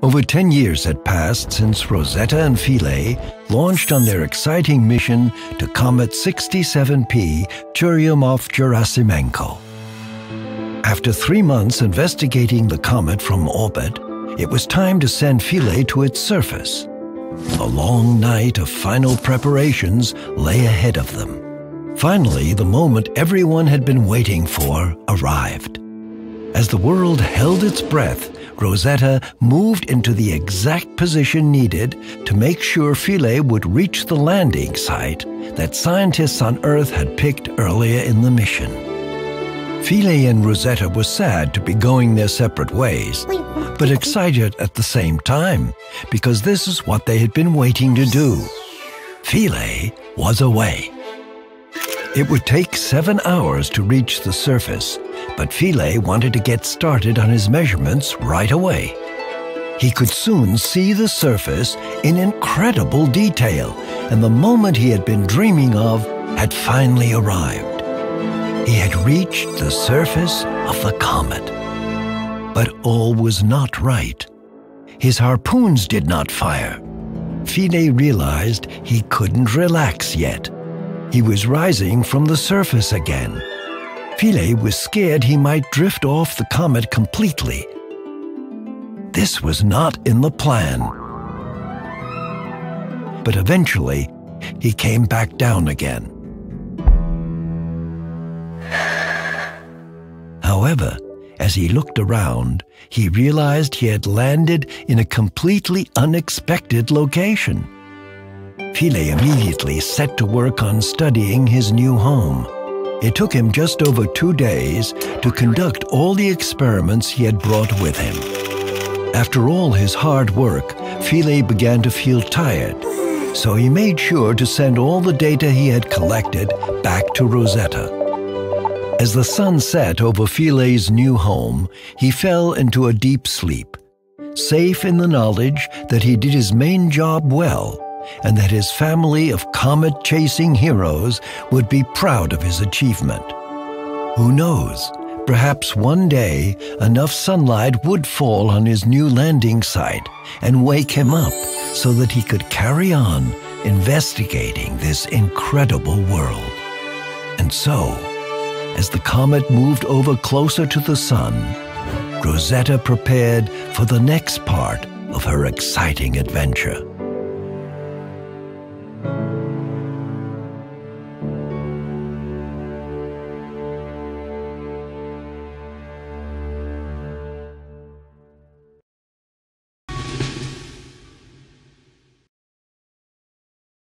Over 10 years had passed since Rosetta and Philae launched on their exciting mission to Comet 67P Churyumov-Gerasimenko. After three months investigating the comet from orbit, it was time to send Philae to its surface. A long night of final preparations lay ahead of them. Finally, the moment everyone had been waiting for arrived. As the world held its breath, Rosetta moved into the exact position needed to make sure Philae would reach the landing site that scientists on Earth had picked earlier in the mission. Philae and Rosetta were sad to be going their separate ways, but excited at the same time because this is what they had been waiting to do. Philae was away. It would take seven hours to reach the surface, but Philae wanted to get started on his measurements right away. He could soon see the surface in incredible detail, and the moment he had been dreaming of had finally arrived. He had reached the surface of the comet. But all was not right. His harpoons did not fire. Philae realized he couldn't relax yet. He was rising from the surface again. Philae was scared he might drift off the comet completely. This was not in the plan. But eventually, he came back down again. However, as he looked around, he realized he had landed in a completely unexpected location. Philae immediately set to work on studying his new home. It took him just over two days to conduct all the experiments he had brought with him. After all his hard work, Philae began to feel tired, so he made sure to send all the data he had collected back to Rosetta. As the sun set over Philae's new home, he fell into a deep sleep, safe in the knowledge that he did his main job well and that his family of comet chasing heroes would be proud of his achievement. Who knows? Perhaps one day enough sunlight would fall on his new landing site and wake him up so that he could carry on investigating this incredible world. And so, as the comet moved over closer to the sun, Rosetta prepared for the next part of her exciting adventure.